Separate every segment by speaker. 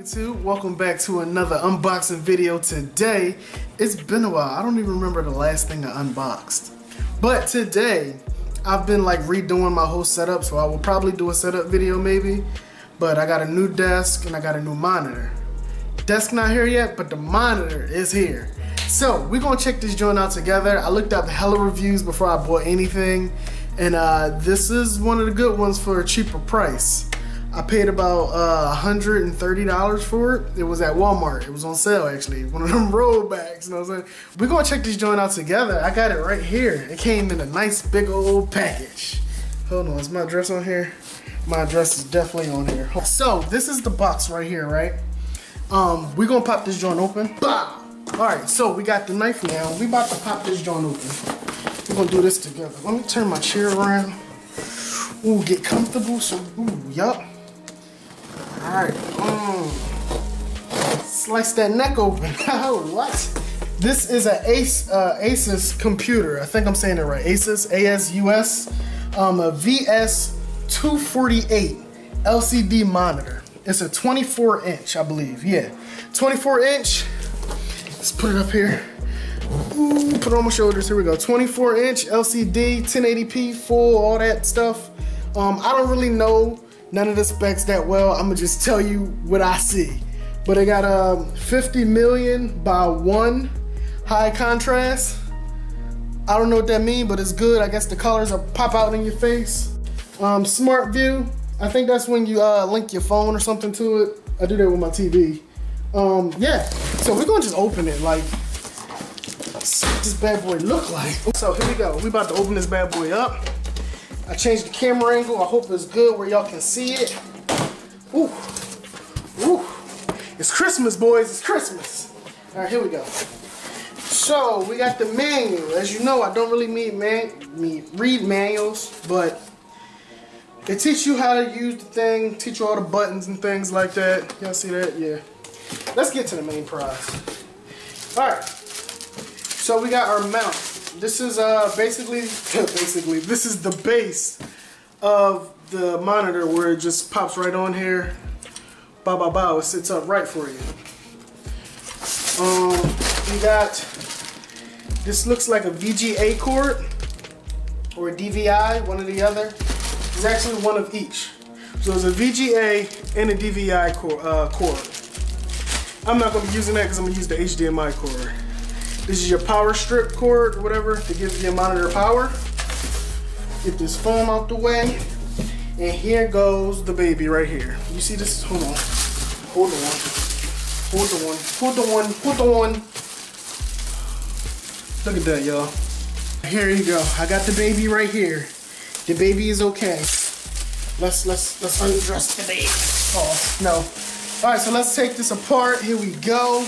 Speaker 1: YouTube, welcome back to another unboxing video today. It's been a while, I don't even remember the last thing I unboxed. But today, I've been like redoing my whole setup, so I will probably do a setup video maybe. But I got a new desk and I got a new monitor. Desk not here yet, but the monitor is here. So we're gonna check this joint out together. I looked up hella reviews before I bought anything. And uh, this is one of the good ones for a cheaper price. I paid about uh, $130 for it. It was at Walmart. It was on sale actually. One of them rollbacks. You know what I'm saying? We're gonna check this joint out together. I got it right here. It came in a nice big old package. Hold on, is my address on here? My address is definitely on here. So this is the box right here, right? Um, we're gonna pop this joint open. Bah! All right, so we got the knife now. We about to pop this joint open. We're gonna do this together. Let me turn my chair around. Ooh, get comfortable. So, ooh, yup. Alright, mm. Slice that neck open. Oh, what? This is an uh, Asus computer. I think I'm saying it right. Asus, A-S-U-S. Um, a VS248 LCD monitor. It's a 24 inch, I believe. Yeah, 24 inch. Let's put it up here. Ooh, put it on my shoulders. Here we go. 24 inch LCD, 1080p, full, all that stuff. Um, I don't really know none of the specs that well. I'm gonna just tell you what I see. But it got a um, 50 million by one high contrast. I don't know what that means, but it's good. I guess the colors will pop out in your face. Um, smart view. I think that's when you uh, link your phone or something to it. I do that with my TV. Um, yeah, so we're gonna just open it. Like, this bad boy look like. So here we go. We about to open this bad boy up. I changed the camera angle. I hope it's good where y'all can see it. Ooh, ooh. It's Christmas, boys. It's Christmas. All right, here we go. So we got the manual. As you know, I don't really man read manuals, but they teach you how to use the thing, teach you all the buttons and things like that. Y'all see that? Yeah. Let's get to the main prize. All right. So we got our mount. This is uh, basically, basically, this is the base of the monitor where it just pops right on here. Bow, bow, bow. It sits up right for you. Um, we got, this looks like a VGA cord or a DVI, one or the other. It's actually one of each. So it's a VGA and a DVI cord. Uh, cord. I'm not going to be using that because I'm going to use the HDMI cord. This is your power strip cord or whatever to give your monitor power. Get this foam out the way. And here goes the baby right here. You see this? Hold on. Hold on. Hold on. Hold on. Hold on. Look at that, y'all. Here you go. I got the baby right here. The baby is okay. Let's let's let's undress the baby. Oh no. All right, so let's take this apart. Here we go.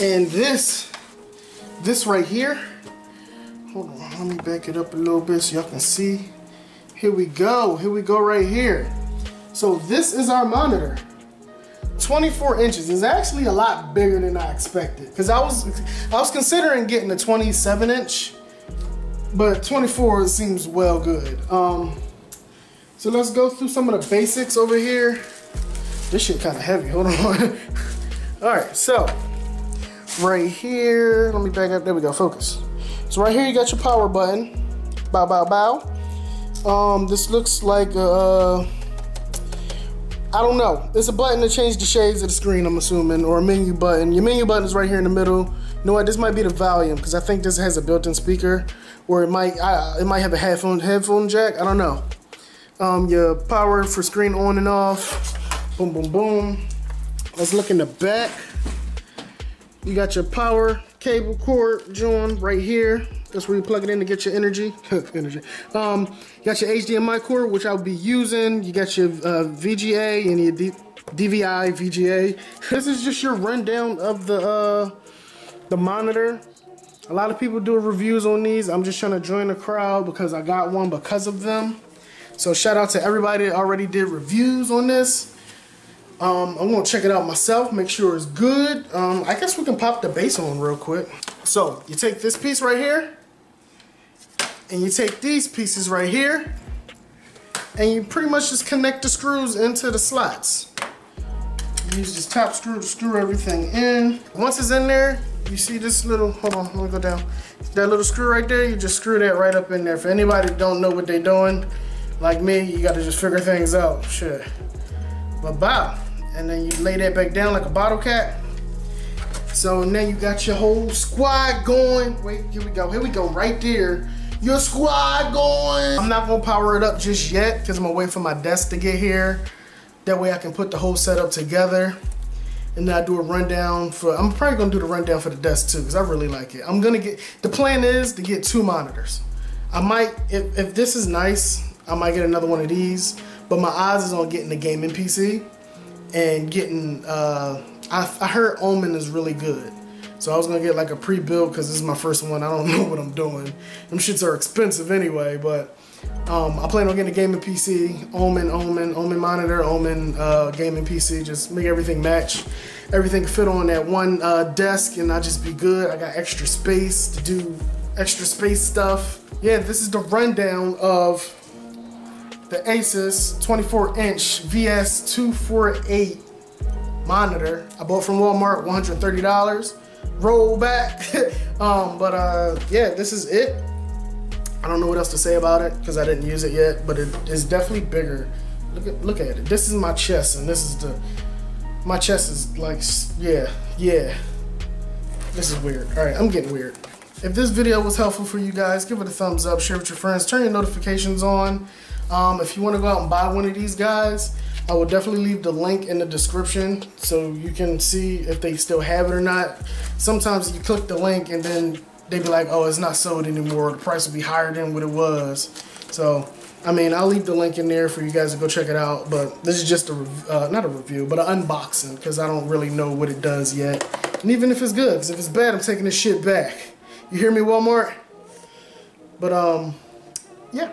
Speaker 1: And this, this right here, hold on, let me back it up a little bit so y'all can see. Here we go, here we go right here. So this is our monitor. 24 inches is actually a lot bigger than I expected. Cause I was, I was considering getting a 27 inch, but 24 seems well good. Um, so let's go through some of the basics over here. This shit kind of heavy, hold on. All right, so right here. Let me back up. There we go. Focus. So right here you got your power button. Bow, bow, bow. Um, this looks like uh, I don't know. It's a button to change the shades of the screen. I'm assuming, or a menu button. Your menu button is right here in the middle. You know what? This might be the volume because I think this has a built-in speaker, or it might it might have a headphone headphone jack. I don't know. Um, your power for screen on and off. Boom, boom, boom. Let's look in the back. You got your power cable cord joint right here. That's where you plug it in to get your energy. energy. Um, you got your HDMI cord, which I'll be using. You got your uh, VGA and your D DVI VGA. This is just your rundown of the uh, the monitor. A lot of people do reviews on these. I'm just trying to join the crowd because I got one because of them. So shout out to everybody that already did reviews on this. Um, I'm gonna check it out myself, make sure it's good. Um, I guess we can pop the base on real quick. So you take this piece right here, and you take these pieces right here, and you pretty much just connect the screws into the slots. use this top screw to screw everything in. Once it's in there, you see this little, hold on, let me go down. That little screw right there, you just screw that right up in there. For anybody don't know what they're doing, like me, you gotta just figure things out, shit. But bow, and then you lay that back down like a bottle cap. So now you got your whole squad going. Wait, here we go, here we go, right there. Your squad going. I'm not gonna power it up just yet because I'm gonna wait for my desk to get here. That way I can put the whole setup together and then I do a rundown for, I'm probably gonna do the rundown for the desk too, because I really like it. I'm gonna get, the plan is to get two monitors. I might, if, if this is nice, I might get another one of these, but my eyes is on getting the gaming PC and getting, uh, I, I heard Omen is really good. So I was gonna get like a pre-built because this is my first one. I don't know what I'm doing. Them shits are expensive anyway, but um, I plan on getting a gaming PC, Omen, Omen, Omen monitor, Omen uh, gaming PC. Just make everything match. Everything fit on that one uh, desk and I just be good. I got extra space to do extra space stuff. Yeah, this is the rundown of the Asus 24 inch VS248 monitor. I bought from Walmart, $130. Roll back. um, but uh, yeah, this is it. I don't know what else to say about it because I didn't use it yet, but it is definitely bigger. Look at look at it. This is my chest, and this is the my chest is like yeah yeah. This is weird. All right, I'm getting weird. If this video was helpful for you guys, give it a thumbs up, share with your friends, turn your notifications on. Um, if you want to go out and buy one of these guys, I will definitely leave the link in the description so you can see if they still have it or not. Sometimes you click the link and then they'd be like, oh, it's not sold anymore. The price will be higher than what it was. So, I mean, I'll leave the link in there for you guys to go check it out. But this is just a, uh, not a review, but an unboxing because I don't really know what it does yet. And even if it's good, because if it's bad, I'm taking this shit back. You hear me, Walmart? But, um, yeah.